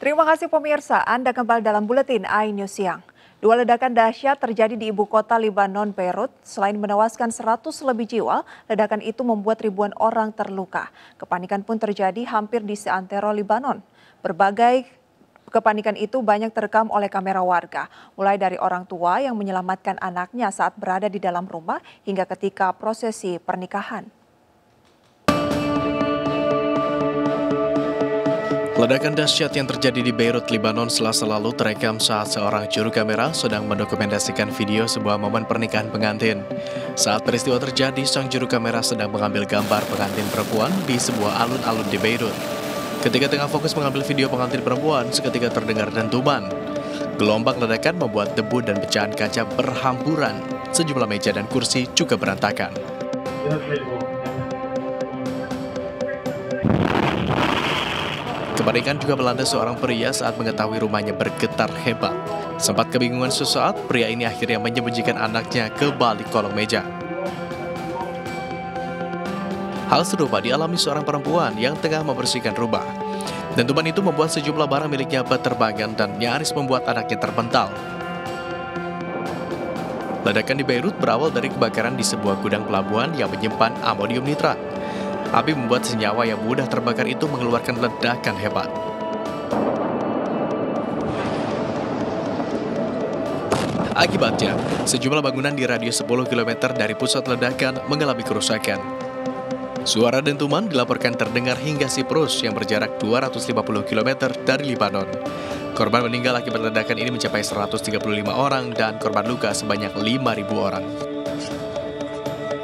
Terima kasih pemirsa, Anda kembali dalam Buletin iNews Siang. Dua ledakan dahsyat terjadi di ibu kota Libanon, Beirut. Selain menewaskan 100 lebih jiwa, ledakan itu membuat ribuan orang terluka. Kepanikan pun terjadi hampir di seantero Libanon. Berbagai kepanikan itu banyak terekam oleh kamera warga, mulai dari orang tua yang menyelamatkan anaknya saat berada di dalam rumah hingga ketika prosesi pernikahan. Ledakan dahsyat yang terjadi di Beirut, Lebanon selasa lalu terekam saat seorang juru kamera sedang mendokumentasikan video sebuah momen pernikahan pengantin. Saat peristiwa terjadi, sang juru kamera sedang mengambil gambar pengantin perempuan di sebuah alun-alun di Beirut. Ketika tengah fokus mengambil video pengantin perempuan, seketika terdengar dentuman. Gelombang ledakan membuat debu dan pecahan kaca berhamburan. Sejumlah meja dan kursi juga berantakan. Kepanikan juga melanda seorang pria saat mengetahui rumahnya bergetar hebat. Sempat kebingungan sesaat, pria ini akhirnya menyembunyikan anaknya ke balik kolong meja. Hal serupa dialami seorang perempuan yang tengah membersihkan rumah. Dentuman itu membuat sejumlah barang miliknya berterbangan dan nyaris membuat anaknya terpental. Ledakan di Beirut berawal dari kebakaran di sebuah gudang pelabuhan yang menyimpan amonium nitrat. Api membuat senyawa yang mudah terbakar itu mengeluarkan ledakan hebat. Akibatnya, sejumlah bangunan di radius 10 km dari pusat ledakan mengalami kerusakan. Suara dentuman dilaporkan terdengar hingga Siprus yang berjarak 250 km dari Libanon. Korban meninggal akibat ledakan ini mencapai 135 orang dan korban luka sebanyak 5.000 orang.